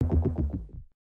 you.